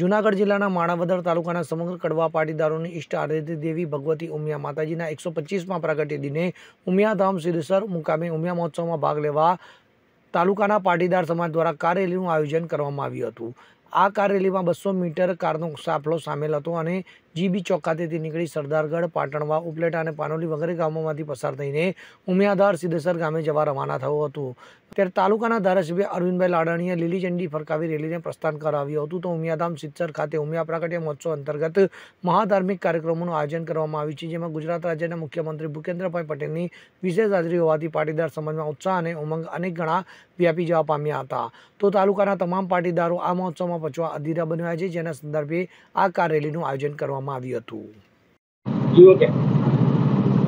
જૂનાગઢ જિલ્લાના માણાવદર તાલુકાના સમગ્ર કડવા પાટીદારોની ઇષ્ટ આરાધ્ય દેવી ભગવતી ઉમિયા માતાજીના એકસો પચીસમાં પ્રાગટ્ય દિને ઉમિયાધામ સિદ્ધસર મુકામે ઉમિયા મહોત્સવમાં ભાગ લેવા તાલુકાના પાટીદાર સમાજ દ્વારા કાર રેલીનું આયોજન કરવામાં આવ્યું હતું. આ કાર રેલીમાં બસો મીટર કારનો સાફલો સામેલ હતો અને જીબી ચોક ખાતેથી નીકળી સરદારગઢ પાટણવા ઉપલેટા અને પાનોલી વગેરે ગામોમાંથી પસાર થઈને ઉમિયાધાર સિદ્ધેસર ગામે જવા રવાના થયું હતું. ત્યારે તાલુકાના ધારાસભ્ય અરવિંદભાઈ લાડાણીએ લીલી ઝંડી ફરકાવી રેલીને પ્રસ્થાન કરાવ્યું હતું. તો ઉમિયાધામ સિદ્ધસર ખાતે ઉમિયા પ્રાકટ્ય મહોત્સવ અંતર્ગત મહાધાર્મિક કાર્યક્રમોનું આયોજન કરવામાં આવ્યું છે, જેમાં ગુજરાત રાજ્યના મુખ્યમંત્રી ભૂપેન્દ્રભાઈ પટેલની વિશેષ હાજરી હોવાથી પાટીદાર સમાજમાં ઉત્સાહ અને ઉમંગ અનેક ગણા વ્યાપી જવા પામ્યા હતા. તો તાલુકાના તમામ પાટીદારો આ મહોત્સવમાં પચવા અધીરા બન્યા છે, જેના સંદર્ભે આ કાર રેલીનું આયોજન કરવામાં આવ્યું હતું.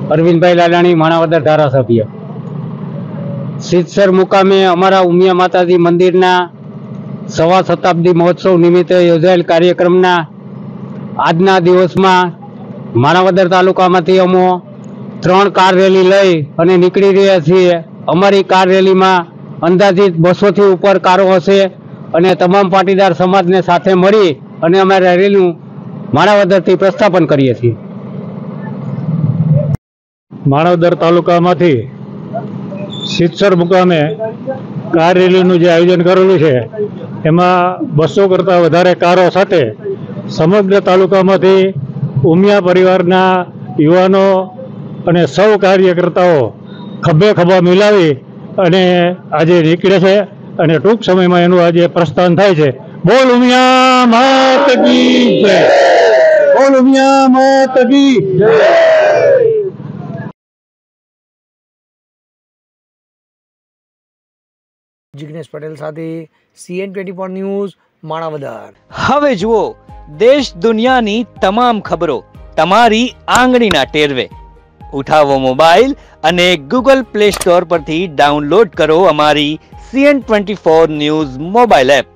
અરવિંદભાઈ લાલાણી માણાવદર ધારાસભ્ય. સિદ્ધસર મુકામે અમારા ઉમિયા માતાજી મંદિરના સવા શતાબ્દી મહોત્સવ નિમિત્તે યોજાયેલ કાર્યક્રમના આજના દિવસમાં માણાવદર તાલુકામાંથી અમો ત્રણ કાર રેલી લઈ અને નીકળી રહ્યા છીએ. અમારી કાર રેલીમાં અંદાજિત બસોથી ઉપર કારો હશે અને તમામ પાટીદાર સમાજને સાથે મળી અને અમે રેલીનું માણાવદરથી પ્રસ્થાપન કરીએ છીએ. માણાવદર તાલુકામાંથી સિત્સર મુકામે કાર રેલીનું જે આયોજન કરેલું છે, એમાં બસો કરતાં વધારે કારો સાથે સમગ્ર તાલુકામાંથી ઉમિયા પરિવારના યુવાનો અને સૌ કાર્યકર્તાઓ ખભે ખભા મિલાવી અને આજે નીકળે છે અને ટૂંક સમયમાં એનું આજે પ્રસ્થાન થાય છે. બોલ ઉમિયા, માત બોલ ઉમિયા માત કી. જય જિગ્નેશ પટેલ સાથે CN twenty four news Manavadar. હવે જુઓ દેશ દુનિયાની તમામ ખબરો તમારી આંગળીના ટેરવે. ઉઠાવો મોબાઈલ અને ગૂગલ પ્લે સ્ટોર પરથી ડાઉનલોડ કરો અમારી CN twenty four news mobile app.